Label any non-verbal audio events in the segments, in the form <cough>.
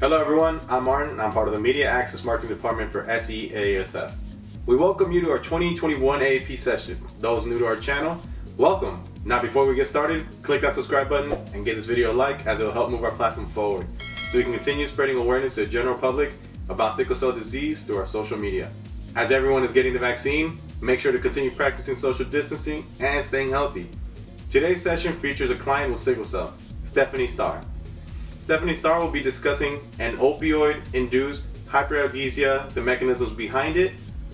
Hello everyone, I'm Martin. I'm part of the Media Access Marketing Department for SCAASF. We welcome you to our 2021 AEP session. Those new to our channel, welcome. Now before we get started, click that subscribe button and give this video a like as it will help move our platform forward so we can continue spreading awareness to the general public about sickle cell disease through our social media. As everyone is getting the vaccine, make sure to continue practicing social distancing and staying healthy. Today's session features a client with sickle cell, Stephanie Starr. Stephanie Starr will be discussing an opioid-induced hyperalgesia, the mechanisms behind it,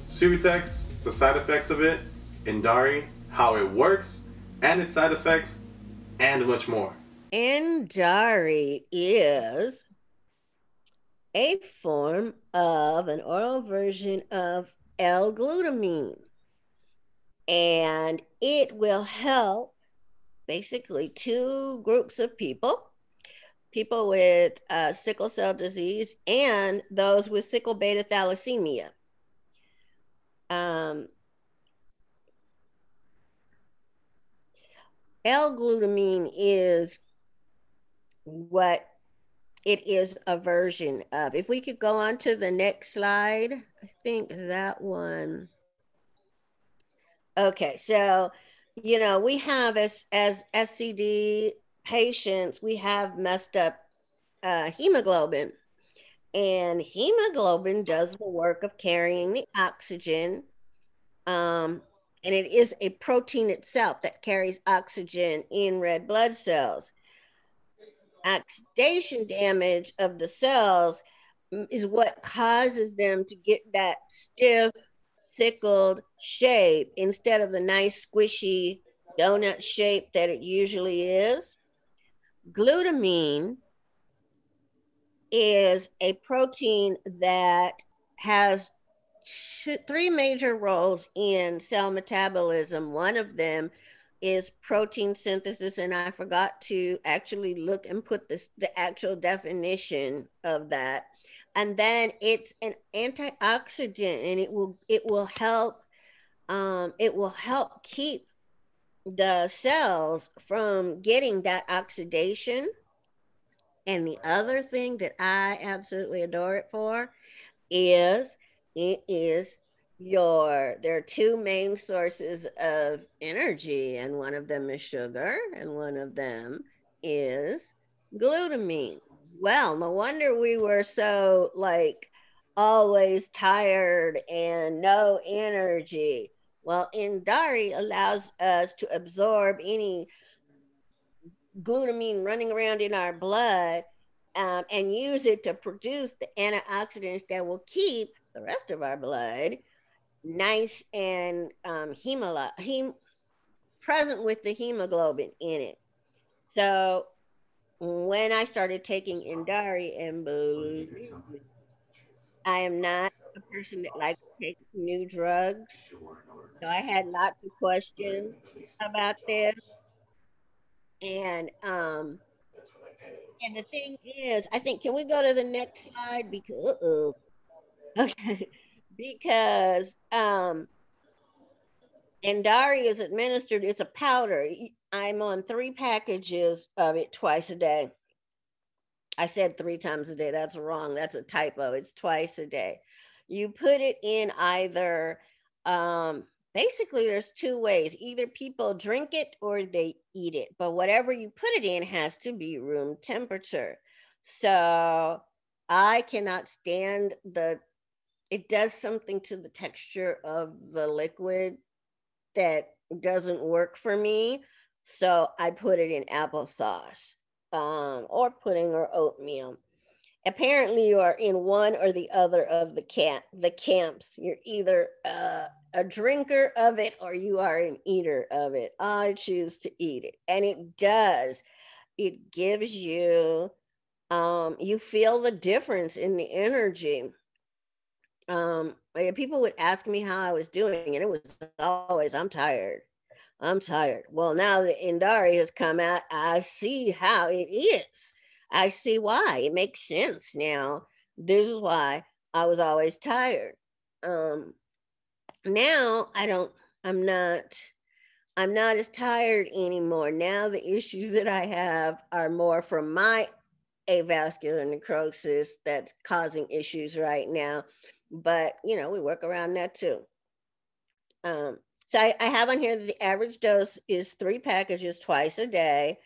Subutex, the side effects of it, Endari, how it works, and its side effects, and much more. Endari is a form of an oral version of L-glutamine. And it will help basically two groups of people people with uh, sickle cell disease and those with sickle beta thalassemia. Um, L-glutamine is what it is a version of. If we could go on to the next slide, I think that one. Okay, so you know we have as as SCD patients, we have messed up uh, hemoglobin, and hemoglobin does the work of carrying the oxygen. Um, and it is a protein itself that carries oxygen in red blood cells oxidation damage of the cells is what causes them to get that stiff, sickled shape instead of the nice, squishy donut shape that it usually is. Glutamine is a protein that has three major roles in cell metabolism. One of them is protein synthesis and i forgot to actually look and put this the actual definition of that and then it's an antioxidant and it will it will help um, it will help keep the cells from getting that oxidation. And the other thing that i absolutely adore it for is it is your there are two main sources of energy and one of them is sugar and one of them is glutamine. Well no wonder we were so like always tired and no energy well Endari allows us to absorb any glutamine running around in our blood um, and use it to produce the antioxidants that will keep the rest of our blood nice and um, hemola, hem, present with the hemoglobin in it. So when I started taking Endari and booze, I am not a person that likes to take new drugs. So I had lots of questions about this. And um and the thing is, I think can we go to the next slide because uh -oh. <laughs> okay because um Endari is administered, it's a powder. I'm on three packages of it twice a day. I said three times a day. That's wrong. That's a typo. It's twice a day. You put it in either, um, basically, there's two ways either people drink it or they eat it. But whatever you put it in has to be room temperature. So I cannot stand the it does something to the texture of the liquid that doesn't work for me. So I put it in applesauce um, or pudding or oatmeal. Apparently, you are in one or the other of the camp. The camps. You're either uh, a drinker of it or you are an eater of it. I choose to eat it, and it does. It gives you. Um, you feel the difference in the energy um people would ask me how I was doing, and it was always, I'm tired. I'm tired. Well, now the Endari has come out, I see how it is. I see why. It makes sense now. This is why I was always tired. Um now I don't I'm not I'm not as tired anymore. Now the issues that I have are more from my avascular necrosis that's causing issues right now. But, you know, we work around that too. Um, so I, I have on here the average dose is three packages twice a day.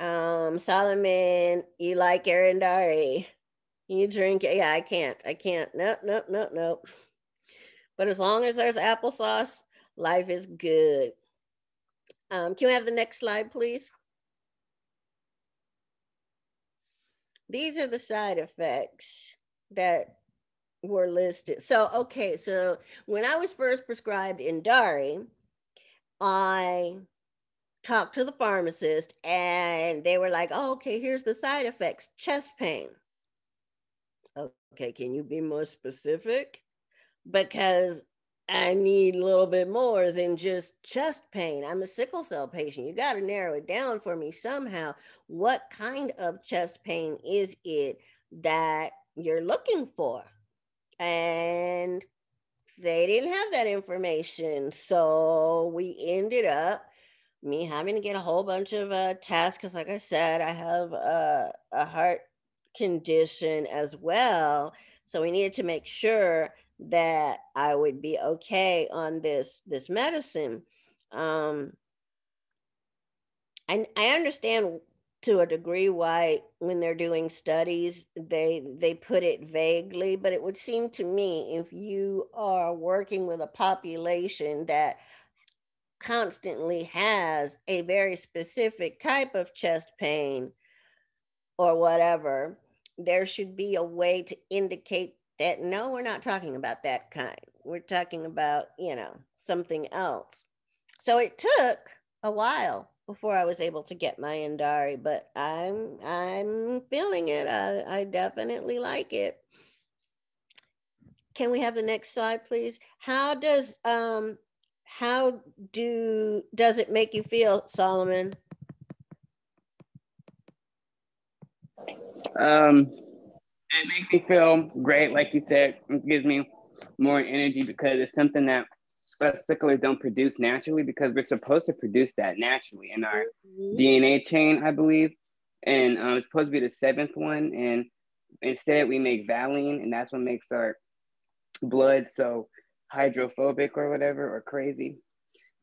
Um, Solomon, you like Arendari. You drink, it. yeah, I can't. I can't. Nope, nope, nope, nope. But as long as there's applesauce, life is good. Um, can we have the next slide, please? These are the side effects that were listed. So, okay, so when I was first prescribed Endari, I talked to the pharmacist and they were like, oh, okay, here's the side effects chest pain. Okay, can you be more specific? Because I need a little bit more than just chest pain. I'm a sickle cell patient. You got to narrow it down for me somehow. What kind of chest pain is it that you're looking for? And they didn't have that information. So we ended up me having to get a whole bunch of uh, tests because, like I said, I have a, a heart condition as well. So we needed to make sure that I would be okay on this this medicine. Um, I I understand to a degree why when they're doing studies they they put it vaguely, but it would seem to me if you are working with a population that constantly has a very specific type of chest pain or whatever, there should be a way to indicate that no, we're not talking about that kind. We're talking about, you know, something else. So it took a while before I was able to get my Endari, but I'm I'm feeling it. I, I definitely like it. Can we have the next slide, please? How does um how do does it make you feel, Solomon? Um it makes me feel great. Like you said, it gives me more energy because it's something that us sicklers don't produce naturally because we're supposed to produce that naturally in our mm-hmm. DNA chain, I believe. And um, it's supposed to be the seventh one. And instead, we make valine, and that's what makes our blood so hydrophobic or whatever or crazy.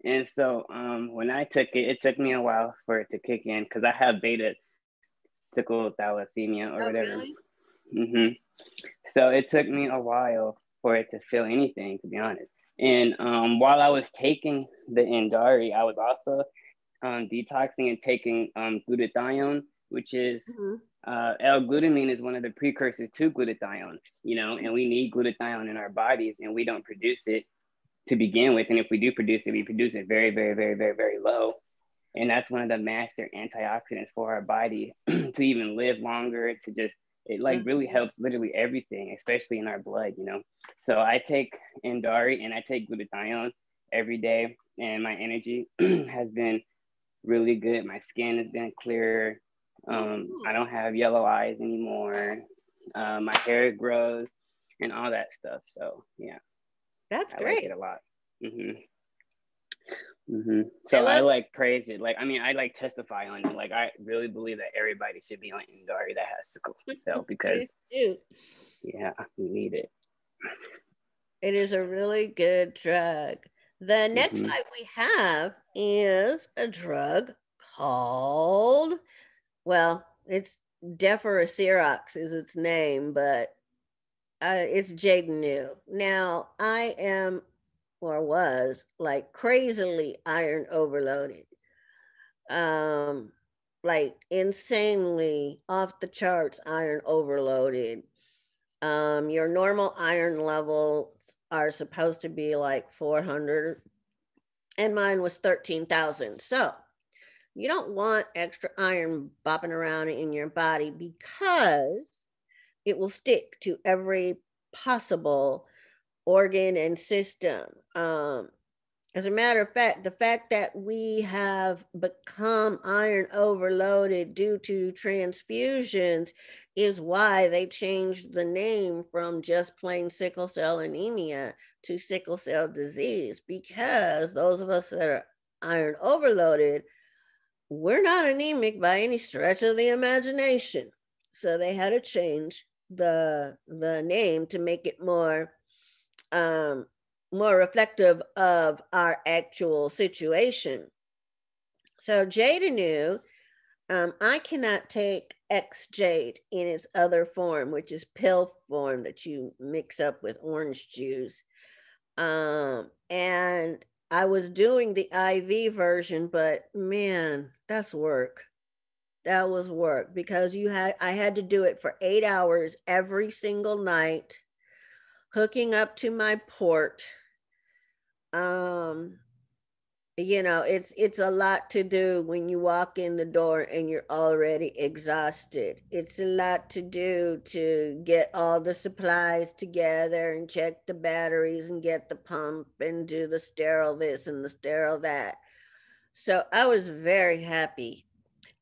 And so um, when I took it, it took me a while for it to kick in because I have beta sickle thalassemia or oh, whatever. Really? Mm-hmm. So it took me a while for it to feel anything, to be honest. And um, while I was taking the Endari, I was also um, detoxing and taking um, glutathione, which is mm-hmm. Uh, L-glutamine is one of the precursors to glutathione, you know, and we need glutathione in our bodies and we don't produce it to begin with. And if we do produce it, we produce it very, very, very, very, very low. And that's one of the master antioxidants for our body <clears throat> to even live longer, to just it like mm-hmm. really helps literally everything, especially in our blood, you know. So I take Endari and I take glutathione every day, and my energy <clears throat> has been really good. My skin has been clearer. Um, I don't have yellow eyes anymore. Uh, my hair grows and all that stuff. So yeah, that's I great. Like it a lot. Mm-hmm. Mm-hmm. So I, I, like praise it. Like I mean, I like testify on it. Like I really believe that everybody should be on Endari that has sickle <laughs> cell because yeah, we need it. It is a really good drug. The next mm-hmm. slide we have is a drug called, well, it's Deferasirox is its name, but uh, it's Jadenu. Now, I am or was like crazily iron overloaded. Um, like insanely off the charts iron overloaded. Um, your normal iron levels are supposed to be like 400, and mine was 13,000. So you don't want extra iron bopping around in your body because it will stick to every possible organ and system. Um, as a matter of fact, the fact that we have become iron overloaded due to transfusions is why they changed the name from just plain sickle cell anemia to sickle cell disease. Because those of us that are iron overloaded, we're not anemic by any stretch of the imagination. So they had to change the the name to make it more um more reflective of our actual situation. So Jadenu um, I cannot take Exjade in its other form, which is pill form that you mix up with orange juice. Um, and I was doing the IV version, but man, that's work. That was work because you had I had to do it for eight hours every single night, hooking up to my port. Um, you know it's it's a lot to do when you walk in the door and you're already exhausted it's a lot to do to get all the supplies together and check the batteries and get the pump and do the sterile this and the sterile that so i was very happy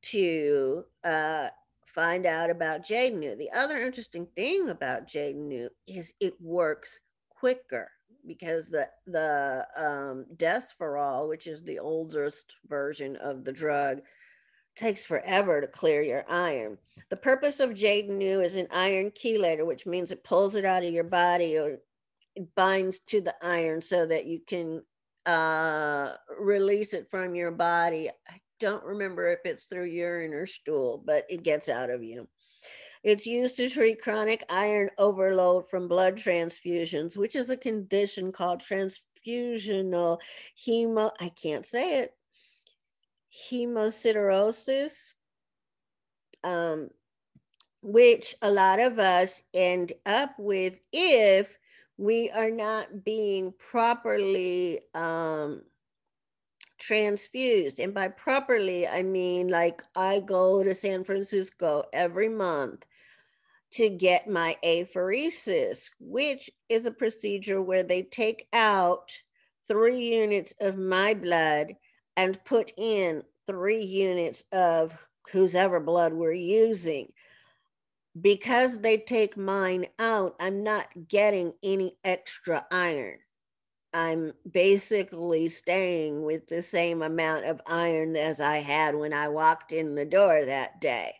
to uh, find out about Jadenu. The other interesting thing about Jadenu is it works quicker because the the um, Desferal, which is the oldest version of the drug, takes forever to clear your iron. The purpose of Jadenu is an iron chelator, which means it pulls it out of your body or it binds to the iron so that you can uh, release it from your body. I don't remember if it's through urine or stool, but it gets out of you. It's used to treat chronic iron overload from blood transfusions, which is a condition called transfusional hemo, I can't say it, hemosiderosis, um, which a lot of us end up with if we are not being properly um, transfused. And by properly, I mean like I go to San Francisco every month to get my apheresis, which is a procedure where they take out three units of my blood and put in three units of whosever blood we're using. Because they take mine out, I'm not getting any extra iron. I'm basically staying with the same amount of iron as I had when I walked in the door that day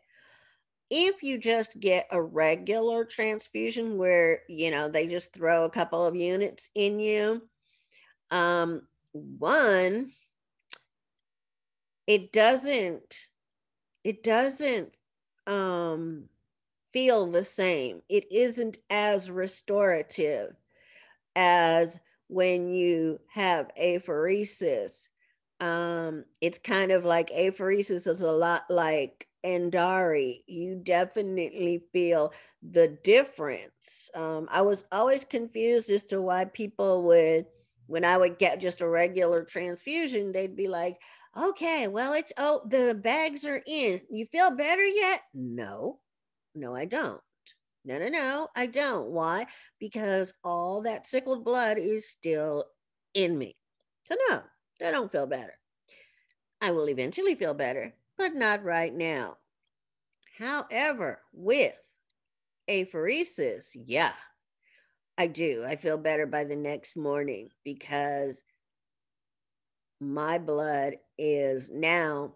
if you just get a regular transfusion where you know they just throw a couple of units in you um one it doesn't it doesn't um feel the same it isn't as restorative as when you have apheresis um it's kind of like apheresis is a lot like Endari, you definitely feel the difference. Um, I was always confused as to why people would, when I would get just a regular transfusion, they'd be like, okay, well, it's, oh, the bags are in. You feel better yet? No, no, I don't. No, no, no, I don't. Why? Because all that sickled blood is still in me. So, no, I don't feel better. I will eventually feel better, but not right now. However, with apheresis, yeah, I do. I feel better by the next morning because my blood is now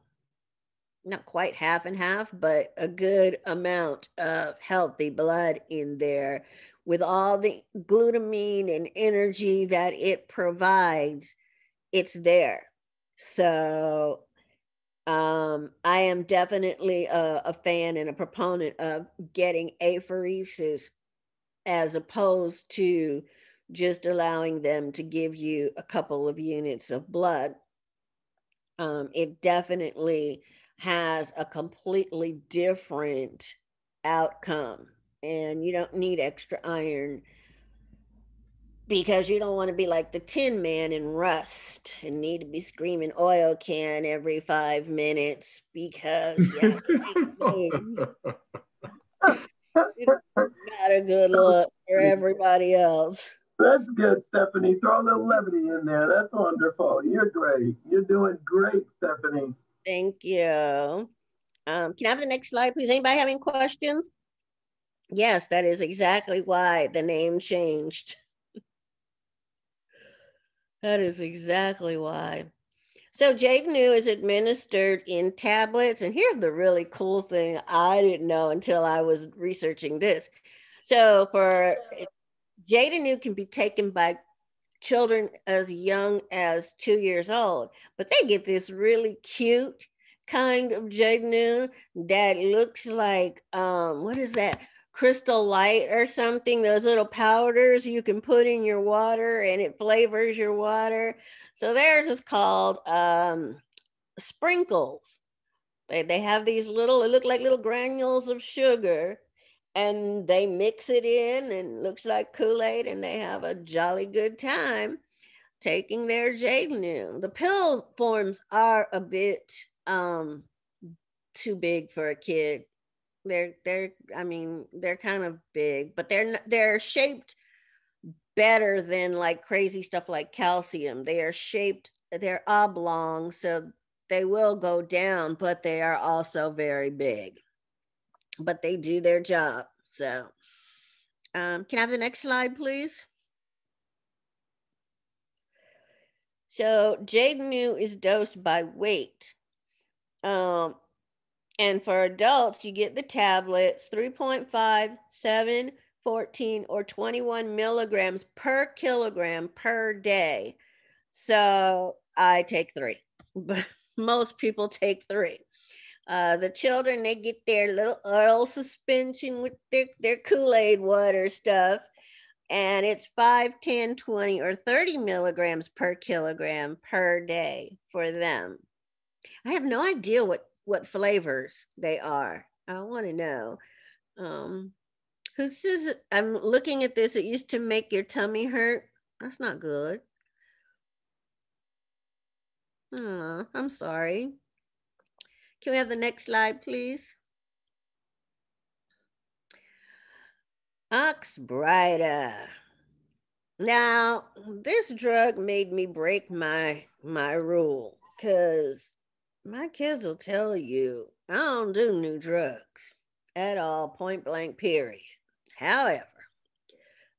not quite half and half, but a good amount of healthy blood in there with all the glutamine and energy that it provides. It's there. So um, I am definitely a, a, fan and a proponent of getting apheresis as opposed to just allowing them to give you a couple of units of blood. Um, it definitely has a completely different outcome, and you don't need extra iron because you don't want to be like the tin man in rust and need to be screaming oil can every five minutes because yeah, not a good look for everybody else. That's good, Stephanie. Throw a little levity in there. That's wonderful. You're great. You're doing great, Stephanie. Thank you. Um, can I have the next slide, please? Anybody having questions? Yes, that is exactly why the name changed. <laughs> That is exactly why. So Jadenu is administered in tablets. And here's the really cool thing I didn't know until I was researching this. So for Jadenu can be taken by children as young as two years old, but they get this really cute kind of Jadenu that looks like um what is that crystal light or something those little powders you can put in your water and it flavors your water. So theirs is called um sprinkles. They, they have these little it look like little granules of sugar and they mix it in and looks like kool-aid and they have a jolly good time taking their Jadenu. The pill forms are a bit um too big for a kid. They're they're I mean they're kind of big, but they're they're shaped better than like crazy stuff like calcium. They are shaped they're oblong so they will go down, but they are also very big. But they do their job. So um, can I have the next slide, please? So Jadenu is dosed by weight. Um, and for adults, you get the tablets 3.5, 7, 14, or 21 milligrams per kilogram per day. So I take three, but <laughs> most people take three. Uh, the children, they get their little oral suspension with their, their Kool Aid water stuff. And it's 5, 10, 20, or 30 milligrams per kilogram per day for them. I have no idea what what flavors they are. I want to know. Um, who says I'm looking at this? It used to make your tummy hurt. That's not good. Oh, I'm sorry. Can we have the next slide, please? Oxbryta. Now, this drug made me break my my rule because my kids will tell you I don't do new drugs at all, point blank, period. However,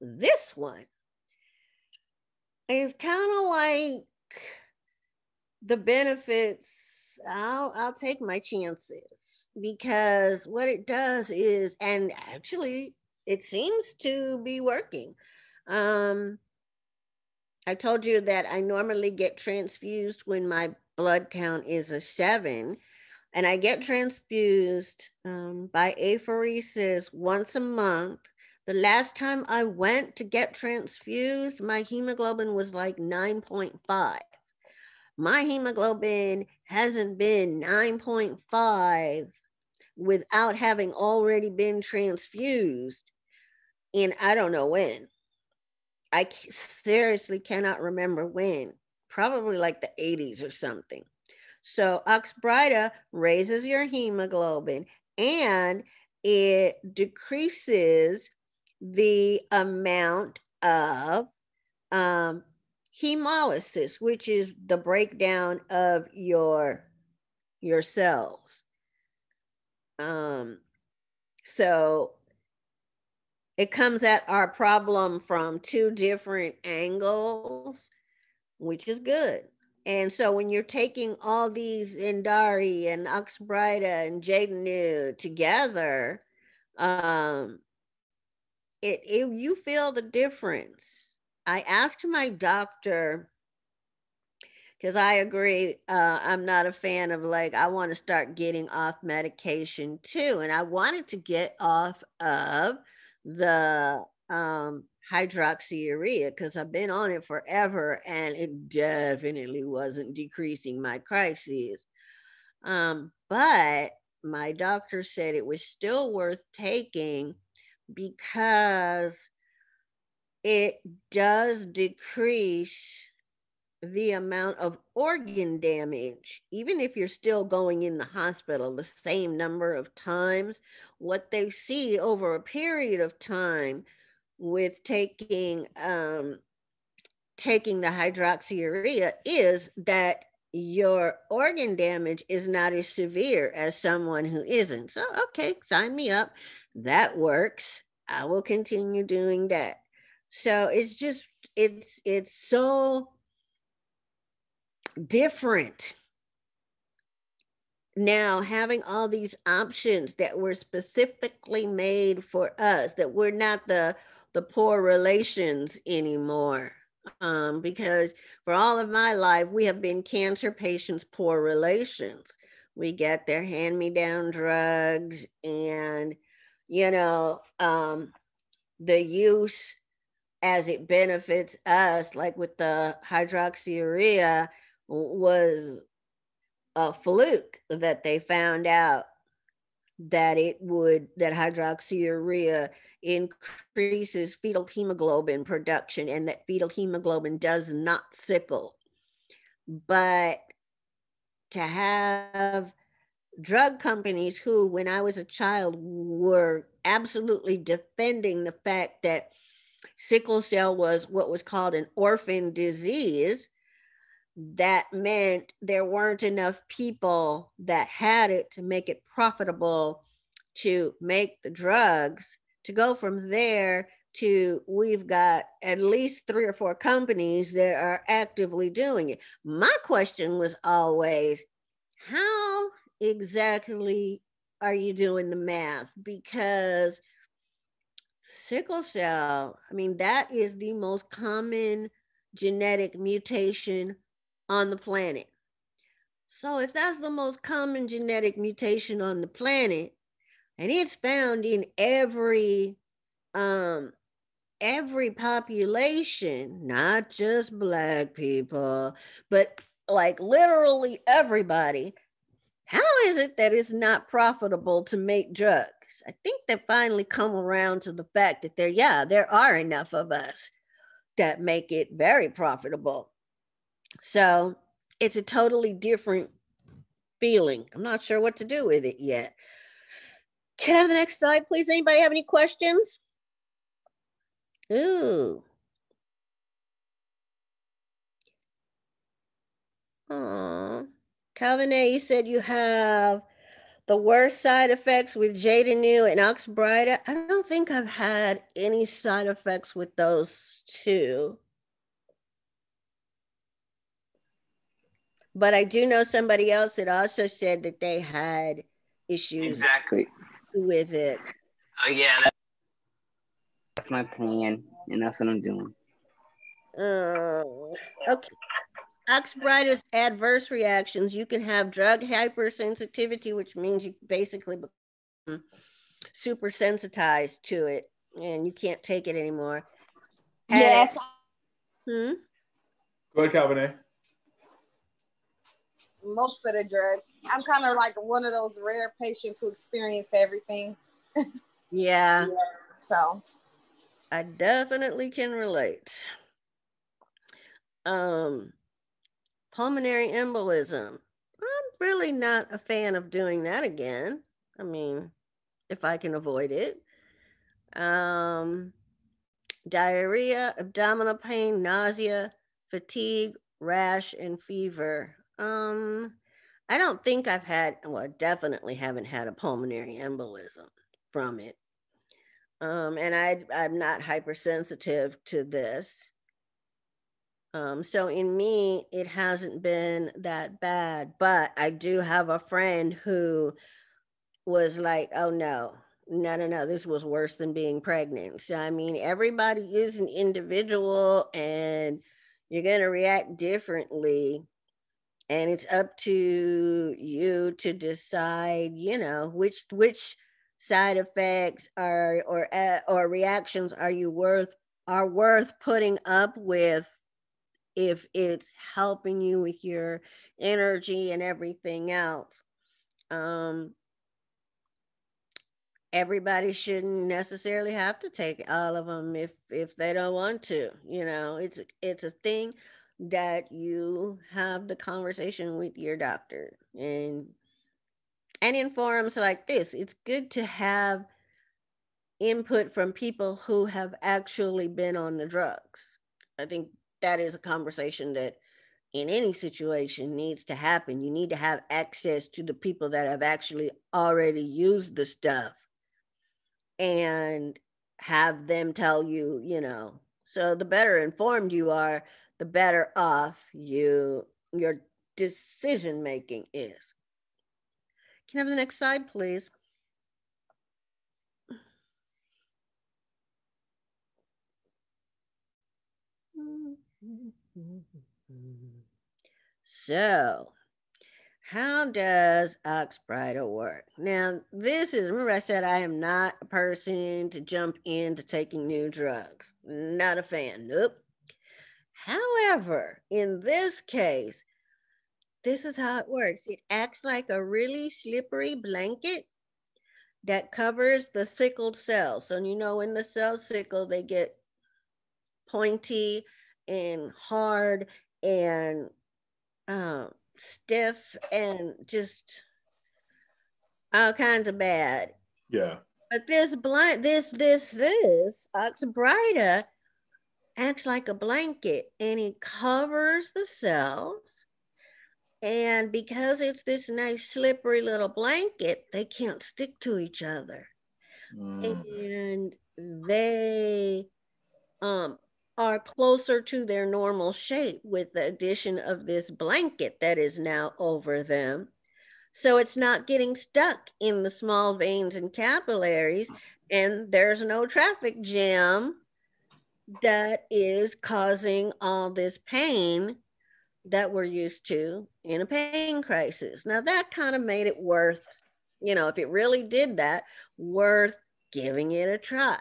this one is kind of like the benefits. I'll I'll take my chances because what it does is, and actually, it seems to be working. Um, I told you that I normally get transfused when my blood count is a seven. And I get transfused um, by apheresis once a month. The last time I went to get transfused, my hemoglobin was like 9.5. My hemoglobin hasn't been 9.5 without having already been transfused and I don't know when. I seriously cannot remember when probably like the 80s or something. So Oxbryta raises your hemoglobin and it decreases the amount of um, hemolysis, which is the breakdown of your your cells. Um, so it comes at our problem from two different angles which is good. And so when you're taking all these Endari and Oxbryta and Jadenu together, um, it, it you feel the difference. I asked my doctor because I agree. Uh, I'm not a fan of like I want to start getting off medication too, and I wanted to get off of the um, hydroxyurea because I've been on it forever and it definitely wasn't decreasing my crises. Um, but my doctor said it was still worth taking because it does decrease the amount of organ damage, even if you're still going in the hospital the same number of times, what they see over a period of time with taking um, taking the hydroxyurea is that your organ damage is not as severe as someone who isn't. So, okay, sign me up. That works. I will continue doing that. So it's just it's it's so different now having all these options that were specifically made for us that we're not the the poor relations anymore. Um, because for all of my life we have been cancer patients poor relations. We get their hand-me-down drugs and you know um, the use as it benefits us like with the hydroxyurea was a fluke that they found out that it would that hydroxyurea increases fetal hemoglobin production and that fetal hemoglobin does not sickle. But to have drug companies who when i was a child were absolutely defending the fact that sickle cell was what was called an orphan disease that meant there weren't enough people that had it to make it profitable to make the drugs. To go from there to we've got at least three or four companies that are actively doing it. My question was always how exactly are you doing the math? Because sickle cell, I mean, that is the most common genetic mutation on the planet. So, if that's the most common genetic mutation on the planet, and it's found in every um every population, not just black people, but like literally everybody, how is it that it's not profitable to make drugs? I think they finally come around to the fact that there, yeah, there are enough of us that make it very profitable. So it's a totally different feeling. I'm not sure what to do with it yet. Can I have the next slide, please? Anybody have any questions? Ooh. Aww. Calvin A, you said you have the worst side effects with Jadenu and Oxbryta. I don't think I've had any side effects with those two. But I do know somebody else that also said that they had issues exactly with it. Oh yeah, that's my plan, and that's what I'm doing. Uh, okay. Oxbryta's adverse reactions. You can have drug hypersensitivity, which means you basically become super sensitized to it and you can't take it anymore. Yes. hmm? Go ahead, Calvin A most of the drugs. I'm kind of like one of those rare patients who experience everything. <laughs> yeah. yeah. So I definitely can relate. Um pulmonary embolism. I'm really not a fan of doing that again. I mean, if I can avoid it. Um diarrhea, abdominal pain, nausea, fatigue, rash, and fever. Um, I don't think I've had, well, I definitely haven't had a pulmonary embolism from it. Um, and I, I'm not hypersensitive to this. Um, so in me, it hasn't been that bad, but I do have a friend who was like, oh no, no, no, no, this was worse than being pregnant. So, I mean, everybody is an individual and you're going to react differently and it's up to you to decide you know which which side effects are or uh, or reactions are you worth are worth putting up with if it's helping you with your energy and everything else um everybody shouldn't necessarily have to take all of them if if they don't want to you know? It's it's a thing that you have the conversation with your doctor and and in forums like this it's good to have input from people who have actually been on the drugs. I think that is a conversation that in any situation needs to happen you need to have access to the people that have actually already used the stuff and have them tell you you know so the better informed you are the better off you your decision making is. Can I have the next slide, please? So, how does Oxbryta work? Now, this is remember I said I am not a person to jump into taking new drugs. Not a fan. Nope. However, in this case, this is how it works. It acts like a really slippery blanket that covers the sickled cells. So you know when the cells sickle, they get pointy and hard and um, stiff and just all kinds of bad. Yeah. But this blunt, this, this, this Oxbryta acts like a blanket and it covers the cells. And because it's this nice slippery little blanket, they can't stick to each other. Mm. And they um, are closer to their normal shape with the addition of this blanket that is now over them. So it's not getting stuck in the small veins and capillaries, mm. and there's no traffic jam that is causing all this pain that we're used to in a pain crisis. Now, that kind of made it worth, you know, if it really did that, worth giving it a try.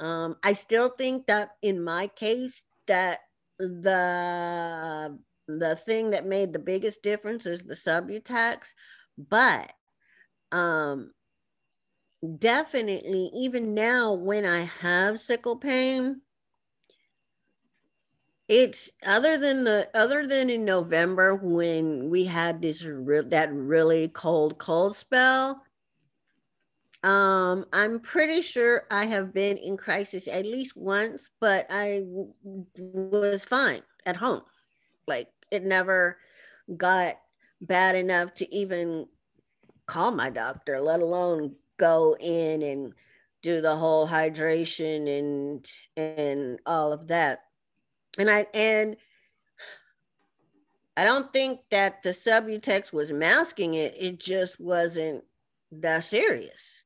Um, I still think that in my case, that the the thing that made the biggest difference is the Subutex, but um, definitely even now when I have sickle pain, it's other than the other than in November when we had this re- that really cold cold spell. Um, I'm pretty sure I have been in crisis at least once, but I w- was fine at home. Like it never got bad enough to even call my doctor, let alone go in and do the whole hydration and and all of that. And I and I don't think that the Subutex was masking it. It just wasn't that serious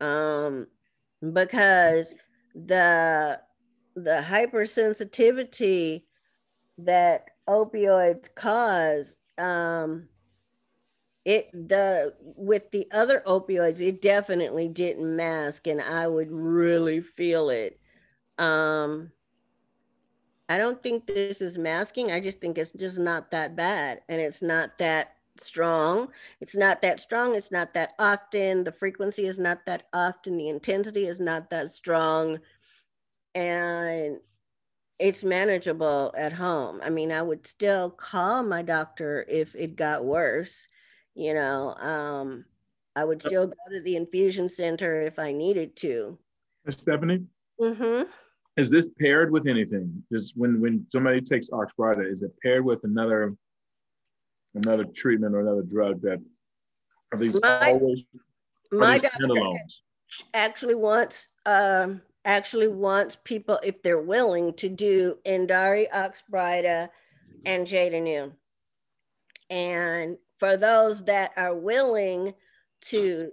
um, because the the hypersensitivity that opioids cause um, it the with the other opioids it definitely didn't mask and i would really feel it. Um i don't think this is masking i just think it's just not that bad and it's not that strong. It's not that strong. It's not that often. The frequency is not that often. The intensity is not that strong. And it's manageable at home. I mean, I would still call my doctor if it got worse. You know, um, I would still go to the infusion center if I needed to. Stephanie? Mm-hmm. Is this paired with anything? Is when when somebody takes Oxbryta, is it paired with another another treatment or another drug that are these My- always My these doctor standalones? actually wants um actually wants people if they're willing to do Endari Oxbryta and Jadenu. And for those that are willing to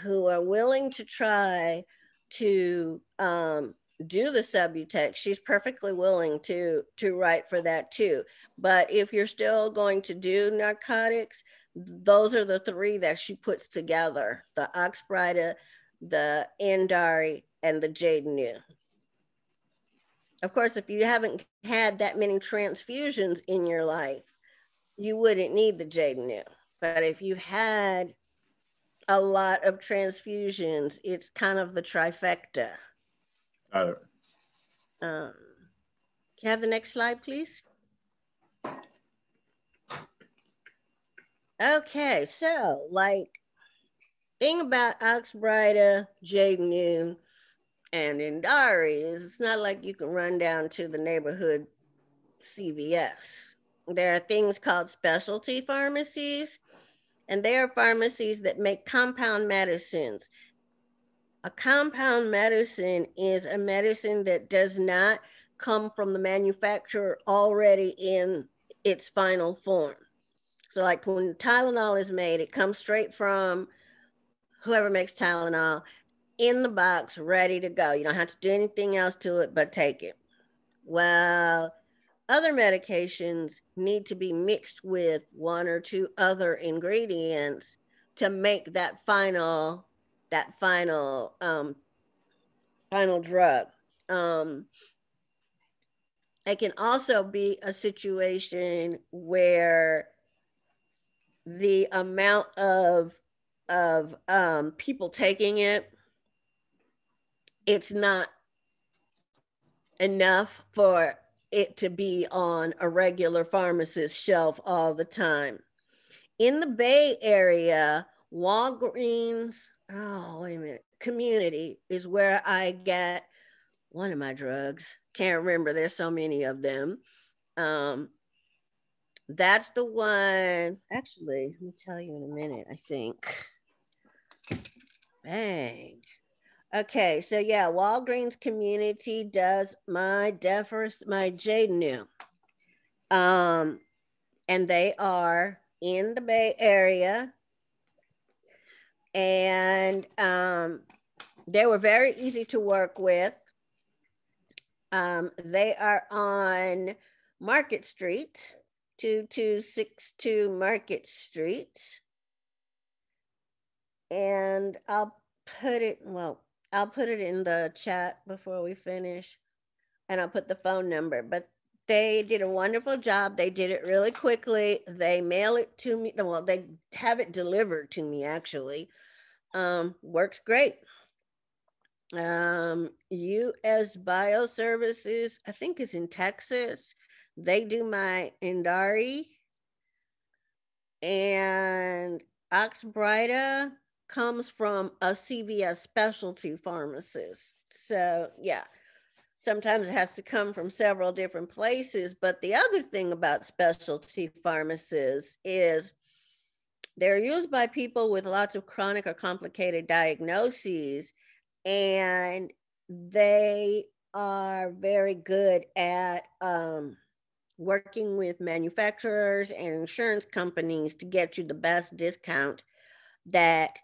who are willing to try to um do the subutex she's perfectly willing to to write for that too but if you're still going to do narcotics those are the three that she puts together the oxbryta the Endari, and the Jadenu. Of course, if you haven't had that many transfusions in your life, you wouldn't need the Jadenu. But if you've had a lot of transfusions, it's kind of the trifecta. Got it. Um, can I have the next slide, please? Okay, so like thing about Oxbryta, Jadenu, and Endari is it's not like you can run down to the neighborhood CVS. There are things called specialty pharmacies, and they are pharmacies that make compound medicines. A compound medicine is a medicine that does not come from the manufacturer already in its final form. So, like when Tylenol is made, it comes straight from whoever makes Tylenol in the box, ready to go. You don't have to do anything else to it but take it. Well, other medications need to be mixed with one or two other ingredients to make that final that final um final drug. Um it can also be a situation where the amount of of um, people taking it it's not enough for it to be on a regular pharmacist shelf all the time. In the bay area walgreens oh wait a minute. Community is where i get one of my drugs. Can't remember. There's so many of them. Um that's the one. Actually let me tell you in a minute i think. Bang. Okay so yeah walgreens community does my deference my Jadenu. um and they are in the bay area and um they were very easy to work with um, they are on Market Street, 2262 Market Street. And I'll put it, well, I'll put it in the chat before we finish. And I'll put the phone number. But they did a wonderful job. They did it really quickly. They mail it to me. Well, they have it delivered to me actually. Um, works great um, US Bioservices, I think is in Texas. They do my Endari. And Oxbryta comes from a CVS specialty pharmacist. So, yeah, sometimes it has to come from several different places. But the other thing about specialty pharmacists is they're used by people with lots of chronic or complicated diagnoses and they are very good at um, working with manufacturers and insurance companies to get you the best discount that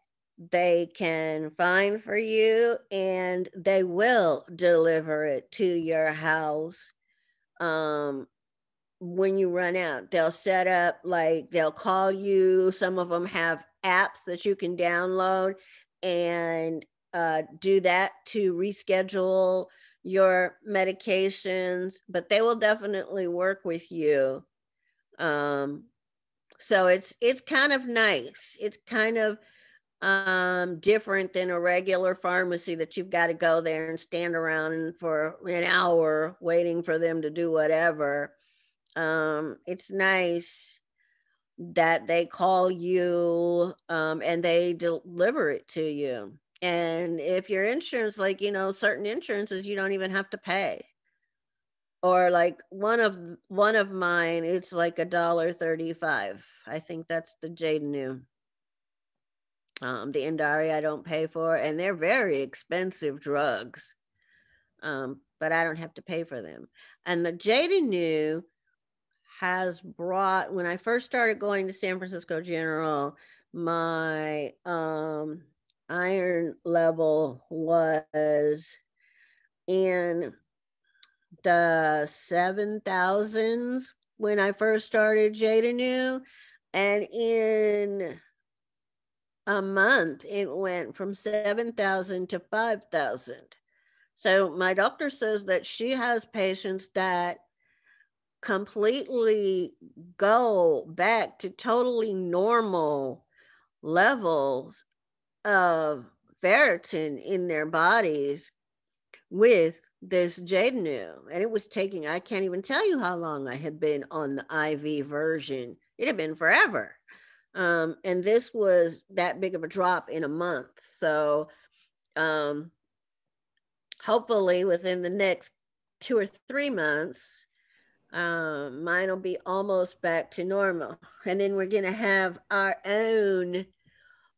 they can find for you and they will deliver it to your house um, when you run out they'll set up like they'll call you some of them have apps that you can download and uh, do that to reschedule your medications, but they will definitely work with you. Um, so it's it's kind of nice. It's kind of um, different than a regular pharmacy that you've got to go there and stand around for an hour waiting for them to do whatever. Um, it's nice that they call you um, and they deliver it to you. And if your insurance, like, you know, certain insurances, you don't even have to pay. Or like one of one of mine, it's like a dollar thirty-five. I think that's the Jadenu. Um, the Endari I don't pay for, and they're very expensive drugs. Um, but I don't have to pay for them. And the Jadenu has brought when I first started going to San Francisco General, my um iron level was in the 7000s when I first started Jadenu. And in a month, it went from 7,000 to 5,000. So my doctor says that she has patients that completely go back to totally normal levels of ferritin in their bodies with this Jadenu. And it was taking, I can't even tell you how long I had been on the IV version. It had been forever. Um, and this was that big of a drop in a month. So um, hopefully within the next two or three months, um, mine will be almost back to normal. And then we're going to have our own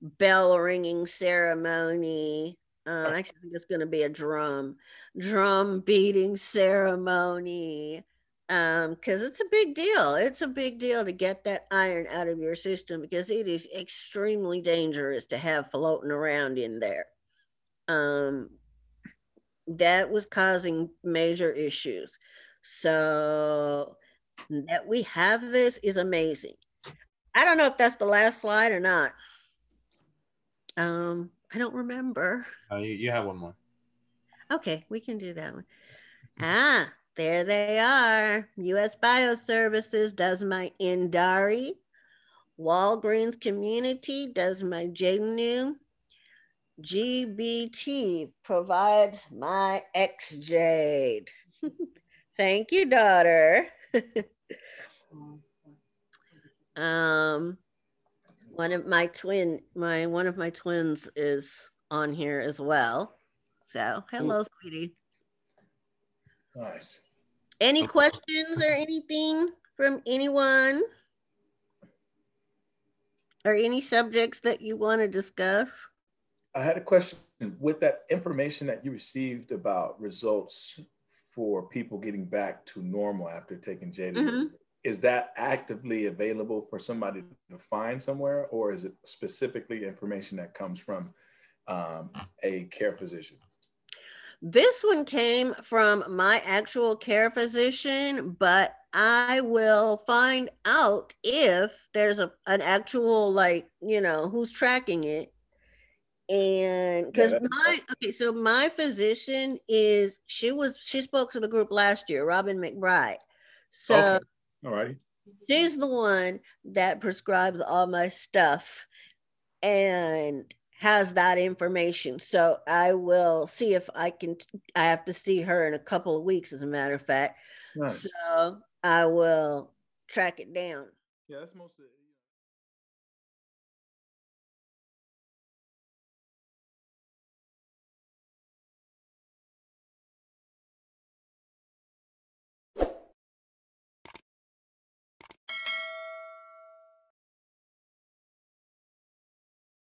bell ringing ceremony. Um, actually, I think it's going to be a drum, drum beating ceremony. Um because it's a big deal. It's a big deal to get that iron out of your system because it is extremely dangerous to have floating around in there. Um that was causing major issues so that we have this is amazing i don't know if that's the last slide or not um i don't remember Uh, you, you have one more. Okay, we can do that one. Ah, there they are. US Bioservices does my Endari. Walgreens Community does my Jadenu. GBT provides my Exjade. <laughs> Thank you, daughter. <laughs> um, one of my twin, my one of my twins is on here as well. So, hello, sweetie. Nice. Any Okay. questions or anything from anyone? Or any subjects that you want to discuss? I had a question with that information that you received about results for people getting back to normal after taking Jada. Mhm. Is that actively available for somebody to find somewhere, or is it specifically information that comes from um, a care physician? This one came from my actual care physician, but I will find out if there's a an actual like, you know, who's tracking it. And because that's my okay, so my physician is she was she spoke to the group last year, Robin McBride. So Okay. All righty. she's the one that prescribes all my stuff and has that information. So I will see if I can. I have to see her in a couple of weeks, as a matter of fact. Nice. So I will track it down. Yeah, that's most of it.